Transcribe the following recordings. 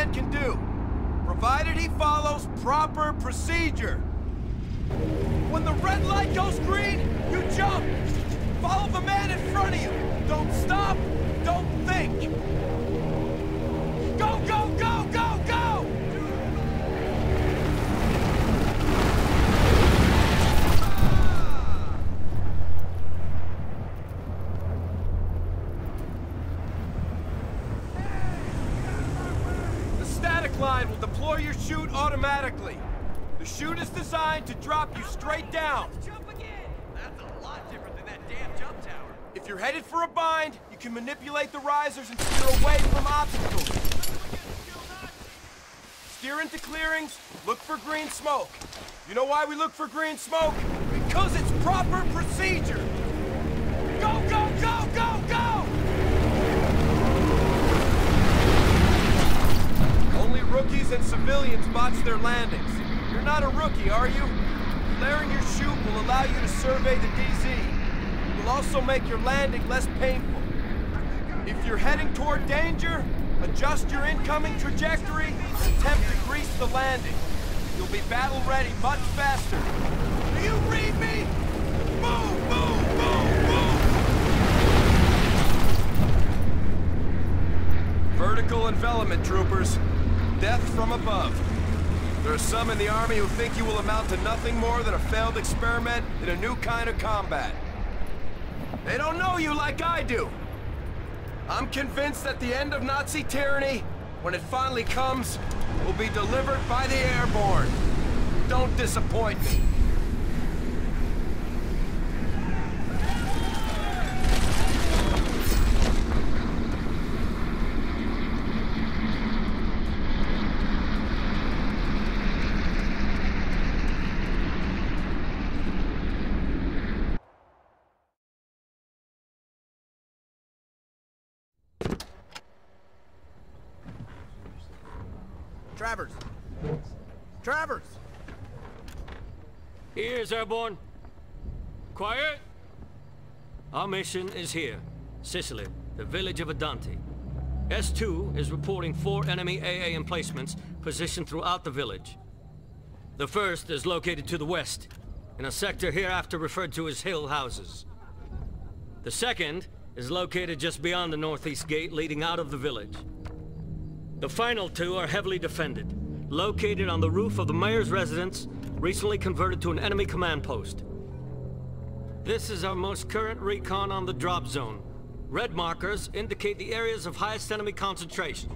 man can do, provided he follows proper procedure. When the red light goes green, you jump. Follow the man in front of you. Don't stop, don't think. Chute is designed to drop you straight down. Jump again! That's a lot different than that damn jump tower. If you're headed for a bind, you can manipulate the risers and steer away from obstacles. Steer into clearings, look for green smoke. You know why we look for green smoke? Because it's proper procedure. Go, go, go, go, go! Only rookies and civilians botch their landings. Not a rookie, are you? Flaring your chute will allow you to survey the DZ. It will also make your landing less painful. If you're heading toward danger, adjust your incoming trajectory and attempt to grease the landing. You'll be battle ready much faster. Do you read me? Move! Vertical envelopment, troopers. Death from above. There are some in the Army who think you will amount to nothing more than a failed experiment in a new kind of combat. They don't know you like I do. I'm convinced that the end of Nazi tyranny, when it finally comes, will be delivered by the airborne. Don't disappoint me. Travers! Travers! Ears, Airborne. Quiet! Our mission is here. Sicily, the village of Adanti. S2 is reporting four enemy AA emplacements positioned throughout the village. The first is located to the west, in a sector hereafter referred to as Hill Houses. The second is located just beyond the northeast gate leading out of the village. The final two are heavily defended, located on the roof of the mayor's residence, recently converted to an enemy command post. This is our most current recon on the drop zone. Red markers indicate the areas of highest enemy concentration.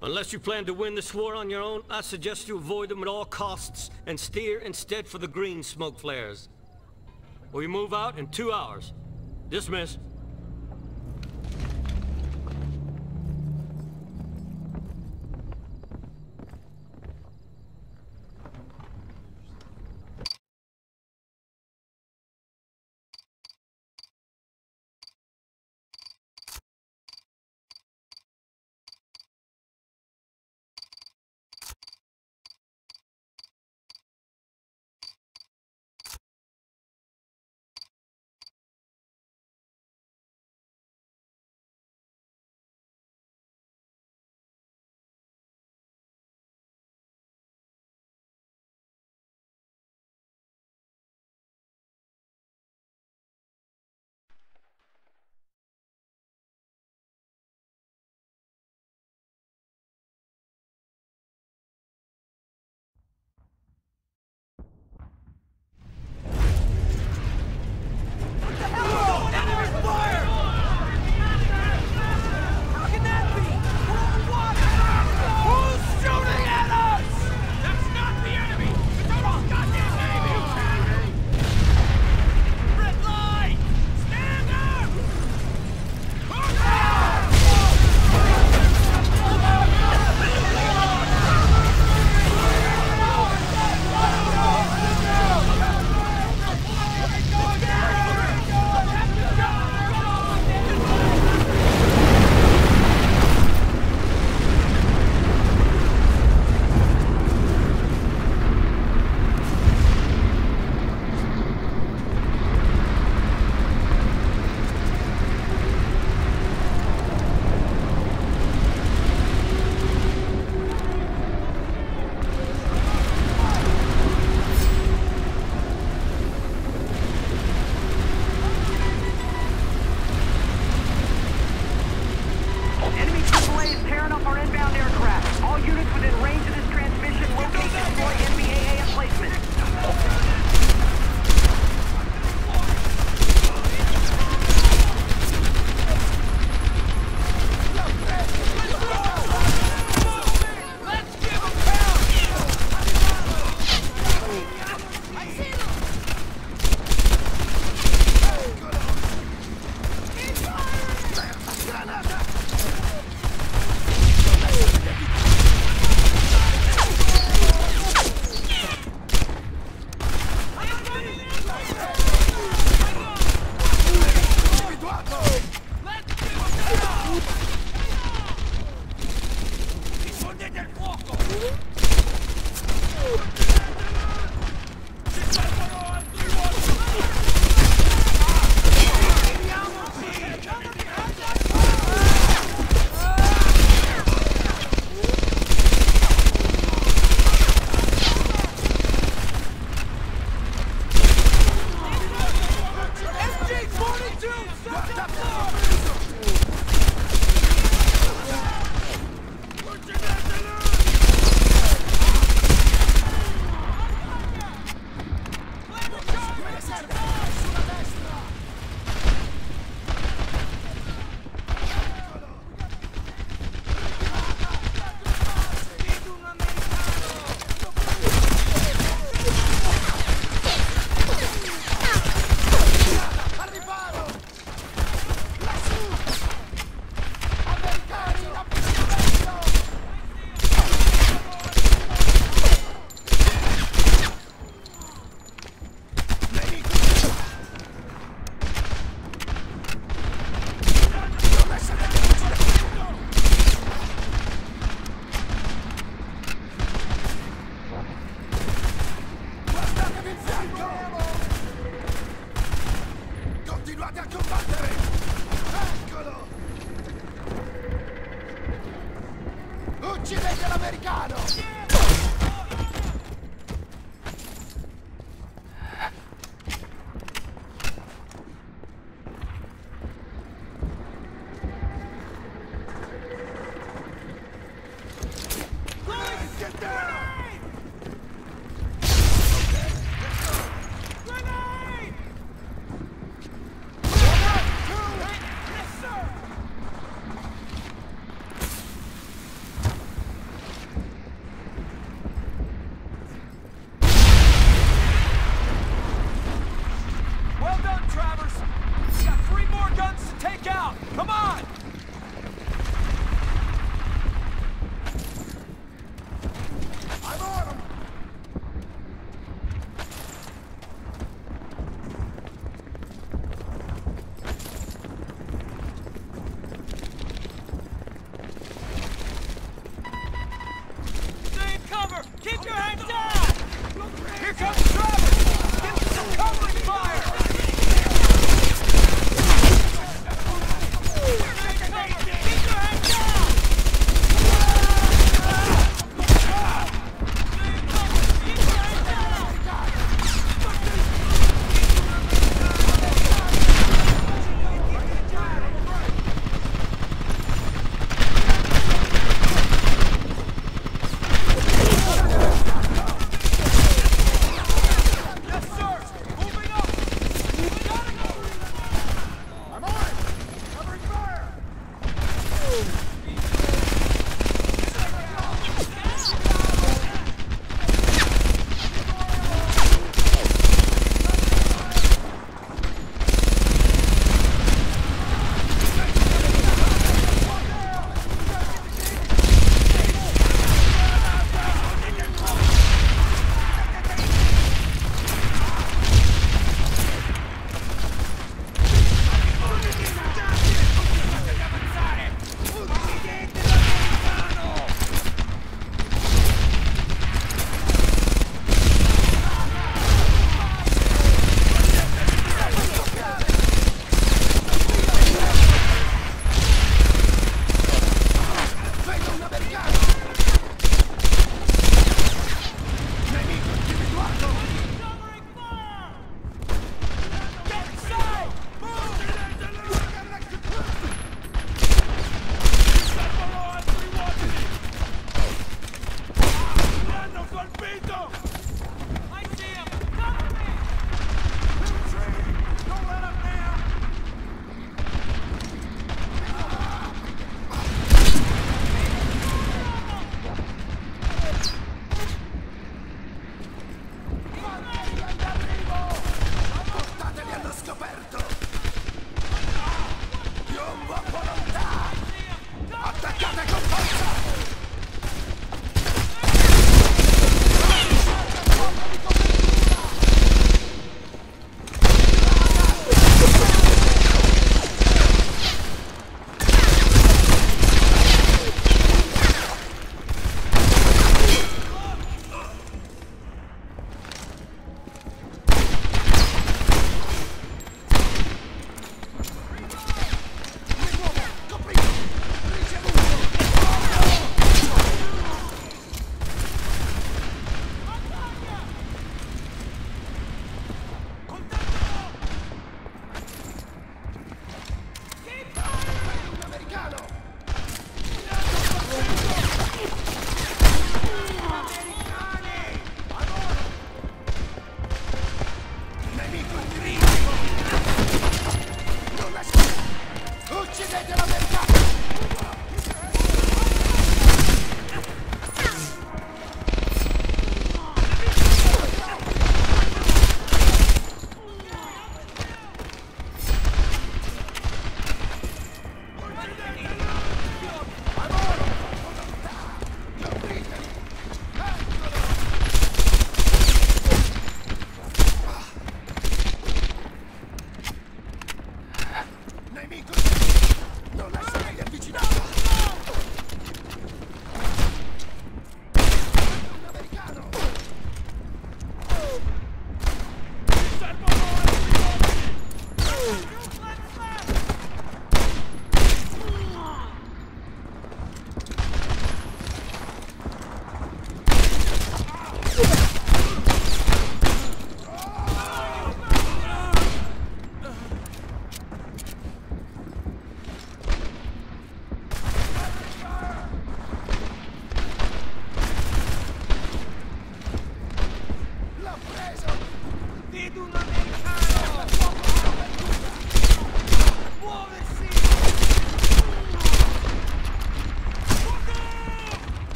Unless you plan to win this war on your own, I suggest you avoid them at all costs and steer instead for the green smoke flares. We move out in two hours. Dismiss. Uccidete l'americano!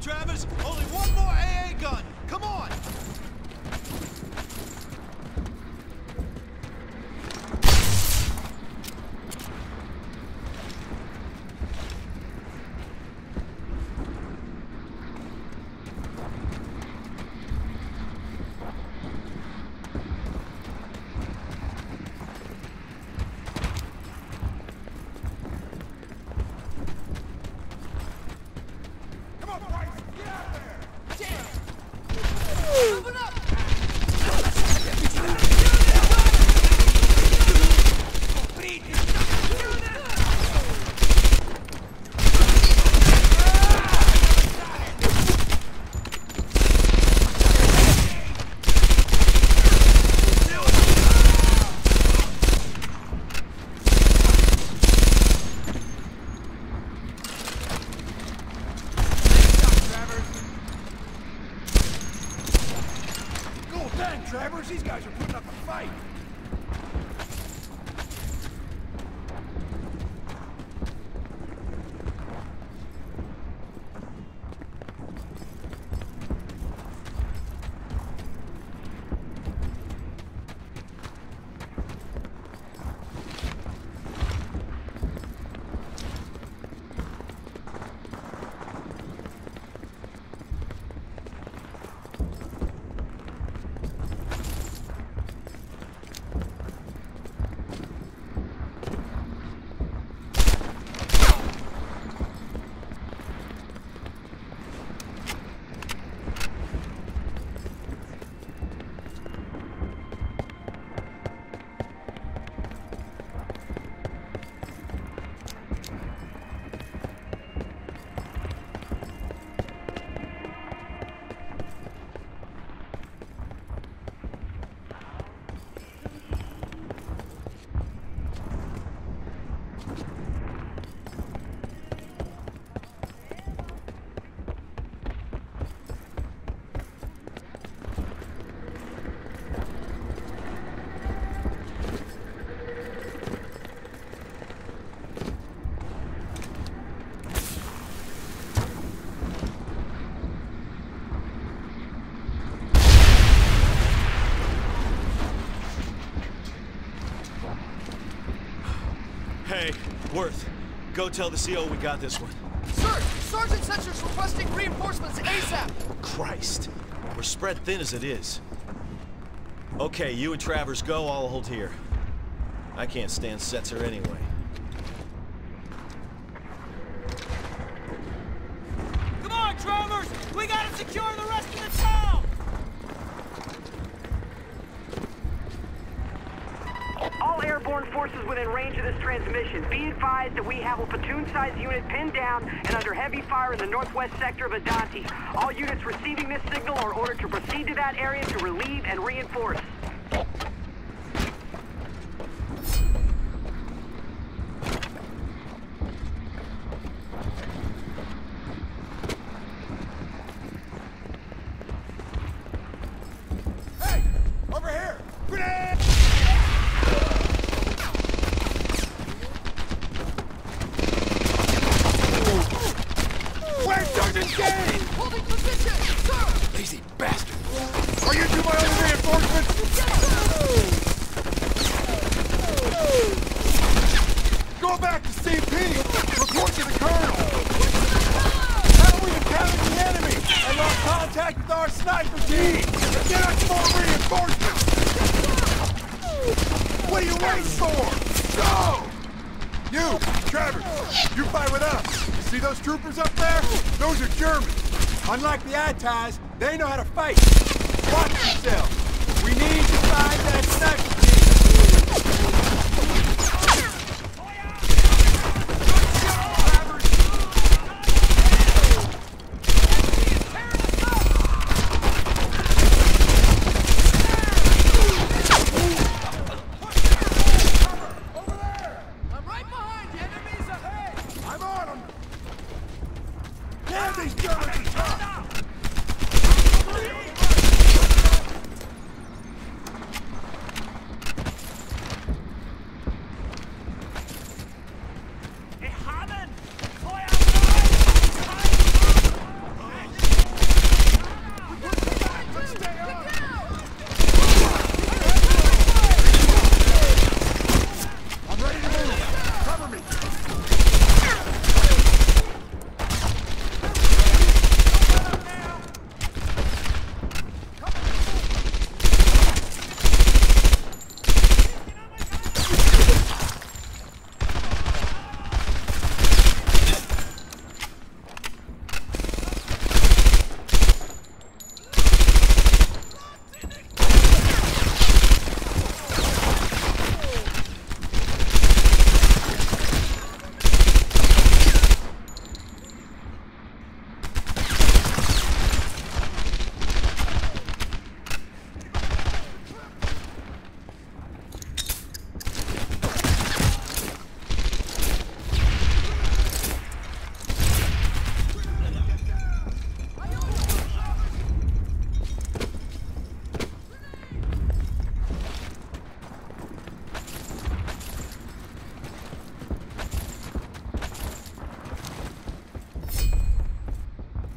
Travers, only one Travers, these guys are putting up a fight. Worth, go tell the CO we got this one. Sir, Sergeant Setcher's requesting reinforcements ASAP. Christ, we're spread thin as it is. Okay, you and Travers go, I'll hold here. I can't stand Setzer anyway. Relieve and reinforce. Hey! Over here! Grenade! Where's Sergeant Kane? Holding position, sir! Lazy bastard! Are you two my only reinforcements? Go back to CP! Report to the Colonel! How we've encountered the enemy and lost contact with our sniper team! Get us more reinforcements! What are you waiting for? Go! You, Trevor, you fight with us. You see those troopers up there? Those are Germans. Unlike the they know how to fight. Watch yourself. We need to find that sniper team. I'm right behind you. Enemies ahead! I'm on them. Damn these Germans are tough. Wir haben Feuer I'm ready to move. Cover me.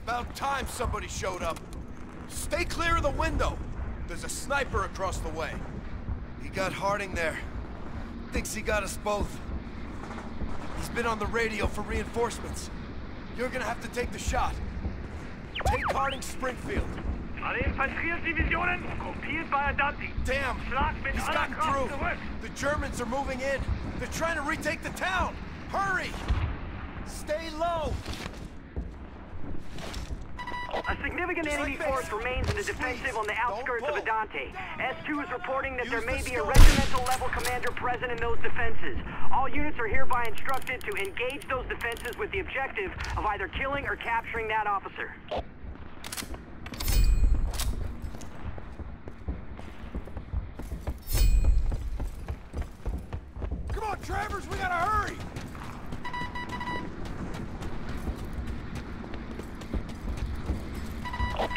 About time somebody showed up. Stay clear of the window. There's a sniper across the way. He got Harding there. Thinks he got us both. He's been on the radio for reinforcements. You're gonna have to take the shot. Take Harding Springfield. Alle Infanteriedivisionen, gruppiert bei Adanti. Damn! He's gotten through. The Germans are moving in. They're trying to retake the town. Hurry! Stay low. A significant enemy force remains in the defensive on the outskirts of Adanti. S2 is reporting that there may be a regimental level commander present in those defenses. All units are hereby instructed to engage those defenses with the objective of either killing or capturing that officer. Come on, Travers, we gotta hurry!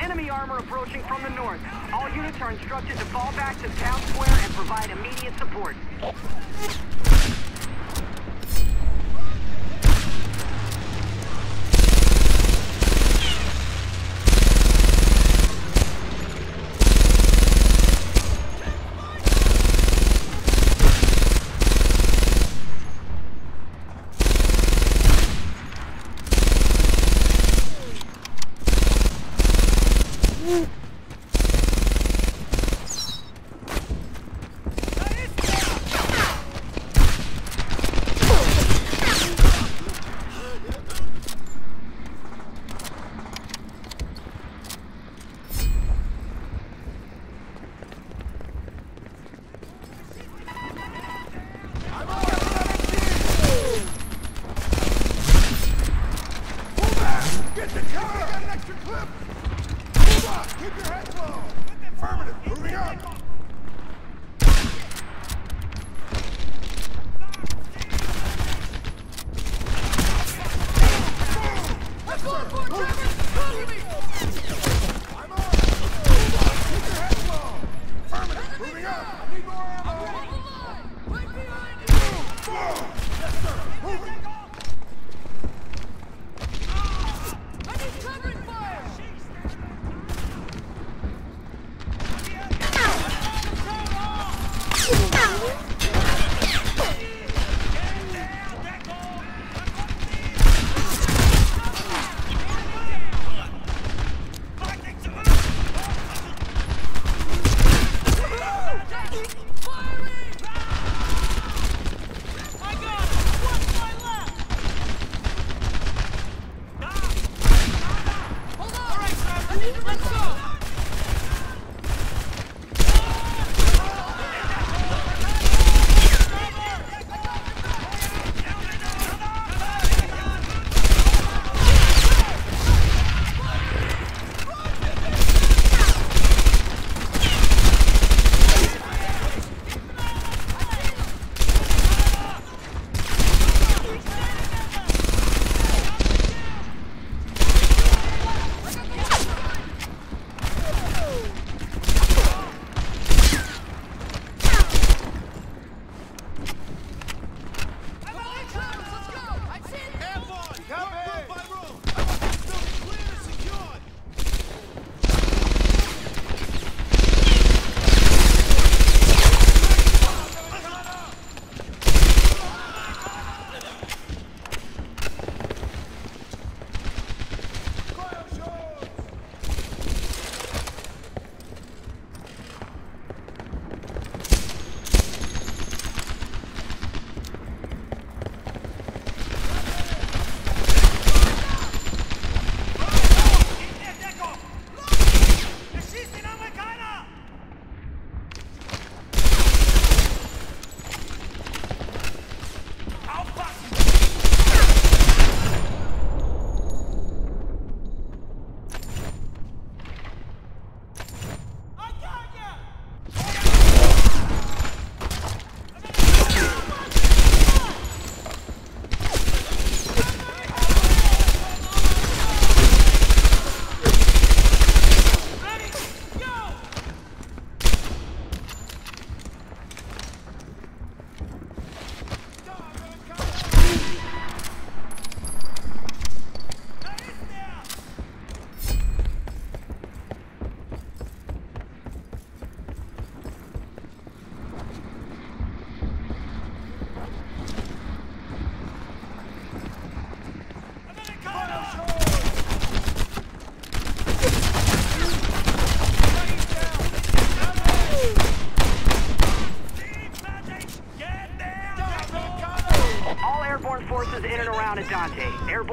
Enemy armor approaching from the north. All units are instructed to fall back to town square and provide immediate support.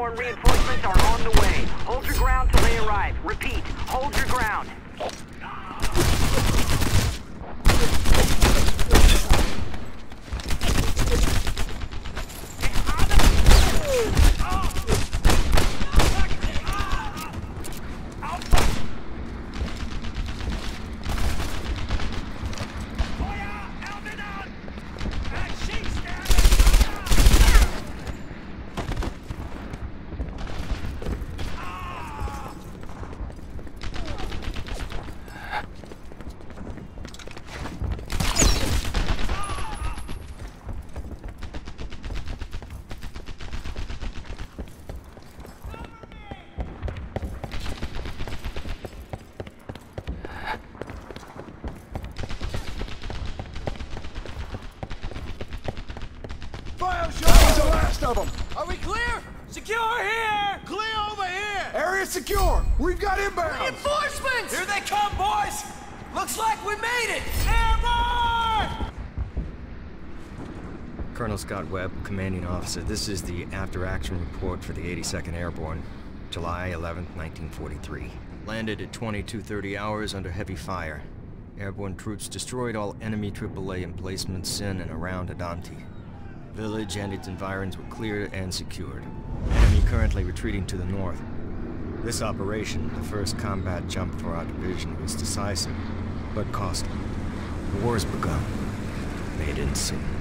Airborne reinforcements are on the way. Hold your ground till they arrive. Repeat, hold your ground. Fire shot! That was the last of them! Are we clear? Secure here! Clear over here! Area secure! We've got inbound! Reinforcements! Here they come, boys! Looks like we made it! Airborne! Colonel Scott Webb, commanding officer. This is the after-action report for the 82nd Airborne, July 11, 1943. Landed at 22:30 hours under heavy fire. Airborne troops destroyed all enemy AAA emplacements in and around Adanti. Village and its environs were cleared and secured. Enemy currently retreating to the north. This operation, the first combat jump for our division, was decisive, but costly. The war's begun. May it end soon.